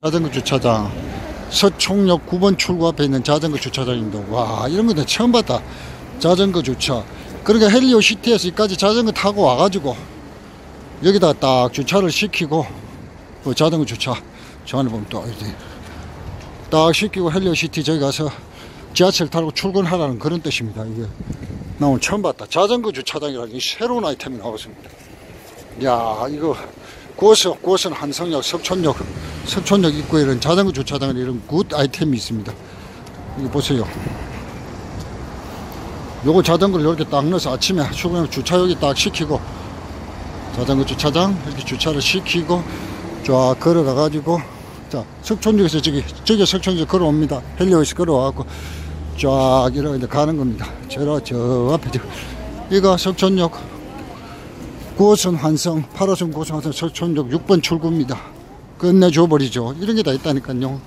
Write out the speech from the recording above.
자전거 주차장 서총역 9번 출구 앞에 있는 자전거 주차장입니다. 와 이런 거는 처음 봤다. 자전거 주차. 그러니까 헬리오 시티에서 여기까지 자전거 타고 와가지고 여기다 딱 주차를 시키고 그 자전거 주차 저 안에 보면 또 이렇게 딱 시키고 헬리오 시티 저기 가서 지하철 타고 출근하라는 그런 뜻입니다. 이게 나 오늘 처음 봤다. 자전거 주차장이라는 이 새로운 아이템이 나왔습니다. 야 이거 고석 고선 한성역 석촌역 석촌역 입구에 이런 자전거 주차장에 이런 good 아이템이 있습니다. 이거 보세요. 요거 자전거를 이렇게 딱 넣어서 아침에 출근하면 주차 여기 딱 시키고 자전거 주차장 이렇게 주차를 시키고 쫙 걸어가 가지고 자 석촌역에서 저기 저기 석촌역 걸어옵니다. 헬리오에서 걸어와갖고 쫙 이렇게 가는 겁니다. 저, 저 앞에 저 이거 석촌역 9호선 환성, 8호선 9호선 환성, 서촌역 6번 출구입니다. 끝내줘 버리죠. 이런 게 다 있다니까요.